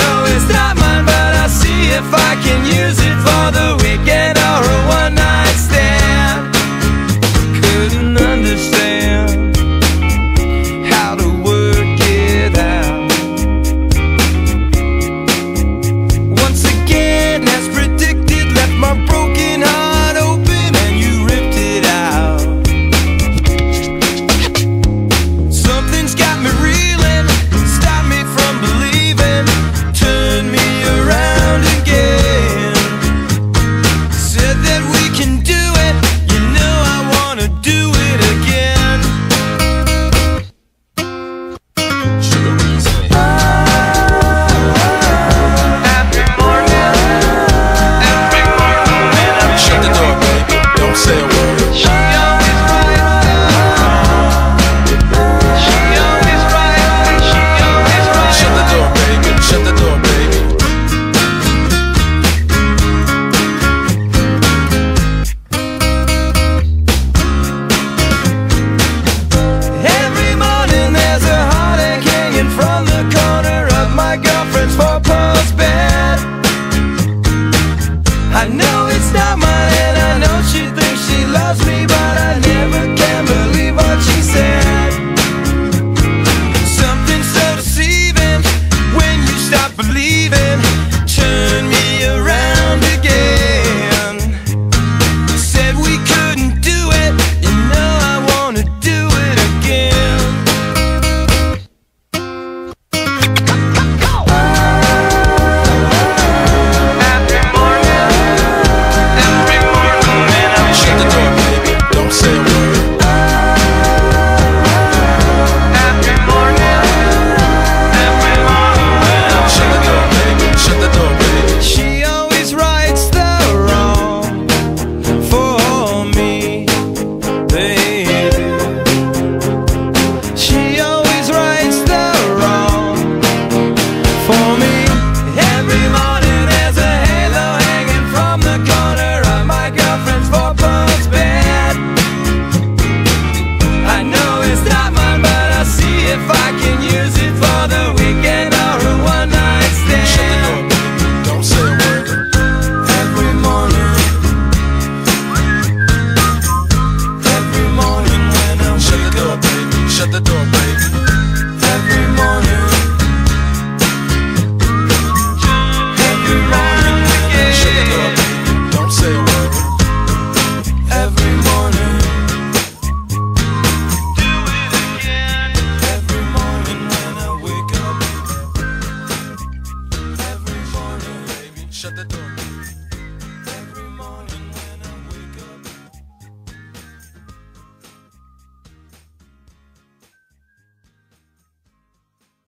know it's not mine, but I'll see if I can use it for the weekend. Shut the door.